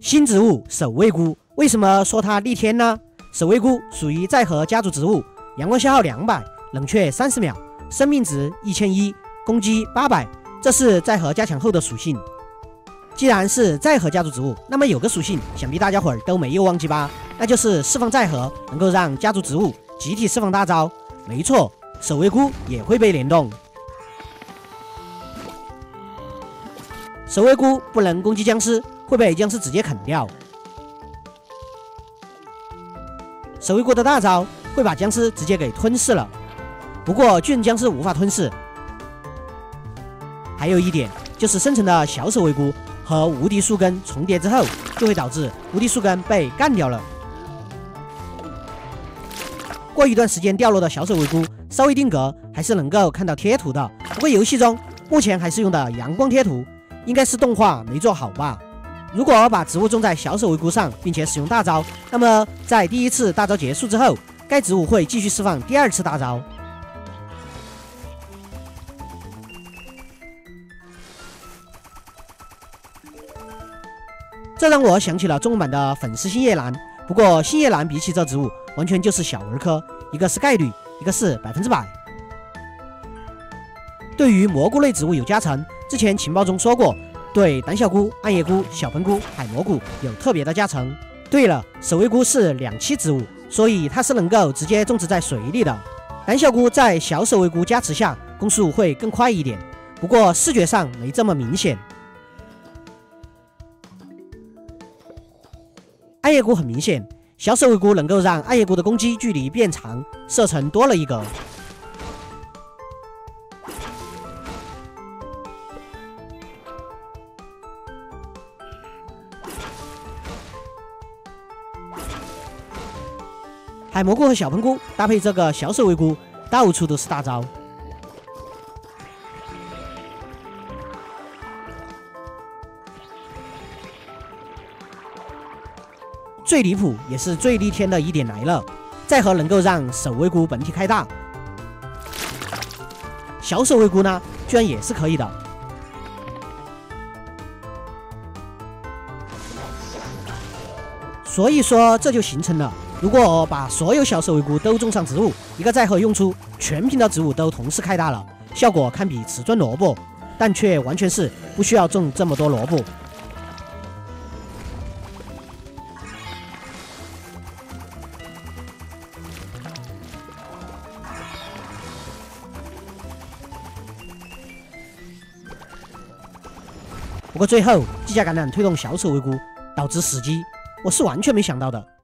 新植物守卫菇，为什么说它逆天呢？守卫菇属于在河家族植物，阳光消耗两百，冷却三十秒，生命值一千一，攻击八百，这是在河加强后的属性。既然是在河家族植物，那么有个属性，想必大家伙儿都没有忘记吧？那就是释放在河，能够让家族植物集体释放大招。没错，守卫菇也会被联动。守卫菇不能攻击僵尸，会被僵尸直接啃掉。守卫菇的大招会把僵尸直接给吞噬了，不过巨人僵尸无法吞噬。还有一点就是生成的小守卫菇和无敌树根重叠之后，就会导致无敌树根被干掉了。过一段时间掉落的小守卫菇，稍微定格还是能够看到贴图的。不过游戏中目前还是用的阳光贴图。应该是动画没做好吧？如果把植物种在小手围菇上，并且使用大招，那么在第一次大招结束之后，该植物会继续释放第二次大招。这让我想起了中文版的粉丝星叶兰。不过星叶兰比起这植物，完全就是小儿科，一个是概率，一个是百分之百。对于蘑菇类植物有加成。之前情报中说过，对胆小菇、暗夜菇、小盆菇、海蘑菇有特别的加成。对了，守卫菇是两栖植物，所以它是能够直接种植在水里的。胆小菇在小守卫菇加持下，攻速会更快一点，不过视觉上没这么明显。暗叶菇很明显，小守卫菇能够让暗叶菇的攻击距离变长，射程多了一格。海蘑菇和小喷菇搭配这个小守卫菇，到处都是大招。最离谱也是最逆天的一点来了，在和能够让守卫菇本体开大，小守卫菇呢，居然也是可以的。所以说，这就形成了。如果把所有小守卫菇都种上植物，一个载荷用出，全屏的植物都同时开大了，效果堪比瓷砖萝卜，但却完全是不需要种这么多萝卜。不过最后机甲感染推动小守卫菇，导致死机，我是完全没想到的。